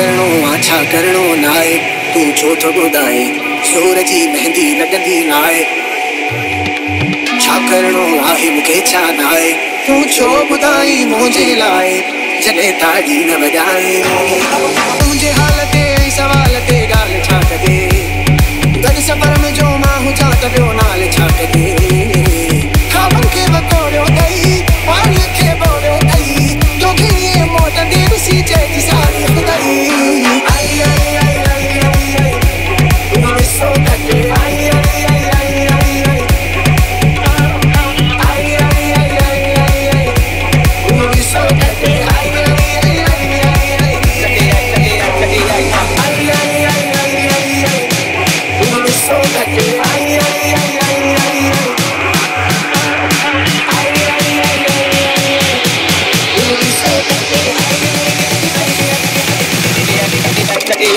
करणो आहे छा करणो न आहे तूं छो थो ॿुधाए शोर जी, मेहंदी लॻंदी न छा करणो आहे, मूंखे छा न तूं छो ॿुधाई मुंहिंजे लाइ जॾहिं ताड़ी न वॼाए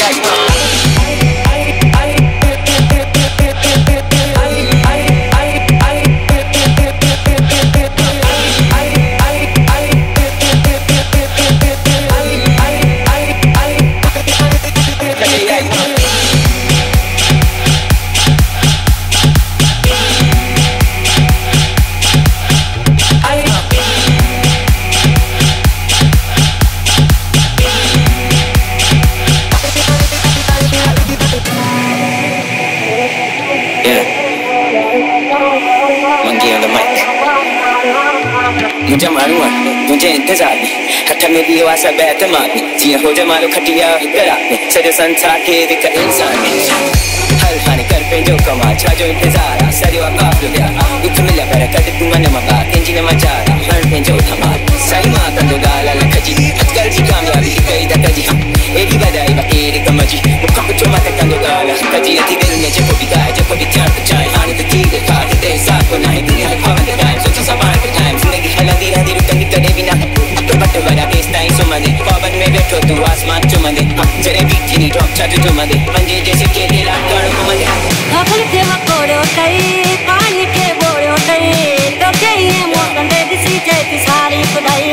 like मुझे मालूम है तुझे इंतज़ार में हथ में भी हुआ सब एतमाद में जी हो जा मारो खटिया इकरा में सजो संसार के दिख इंसान में हल हल कर पे जो कमा छा जो इंतज़ार सरियो काफ गया दुख मिला पर कद तू मन मगा केंजी ने मचारा हर पे जो थमा सही के नहीं में पावन टाइम सोच सवार के टाइम ज़िंदगी हलंदी रहंदी रुकंदी कदे भी ना अटो बट वरा केस ताईं सुमंदे पावन में बैठो तू आसमान चुमंदे जरे बीटी नी ड्रॉप छट चुमंदे पंजे जैसे के दिल आटण घुमंदे खबर के मकोड़ो कई पानी के बोड़ो कई तो के ये मोकंदे दिसी जैती सारी खुदाई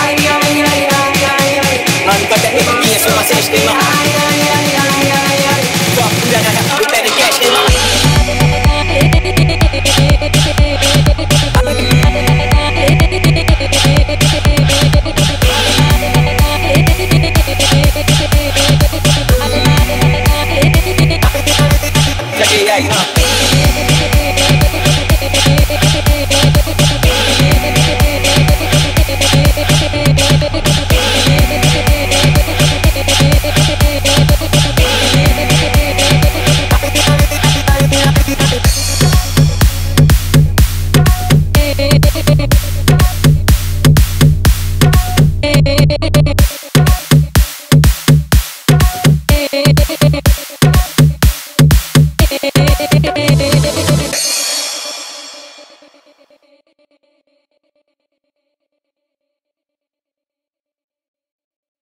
आई आई आई आई आई आई मन कदे ये सुमा से इश्तिमा आई आई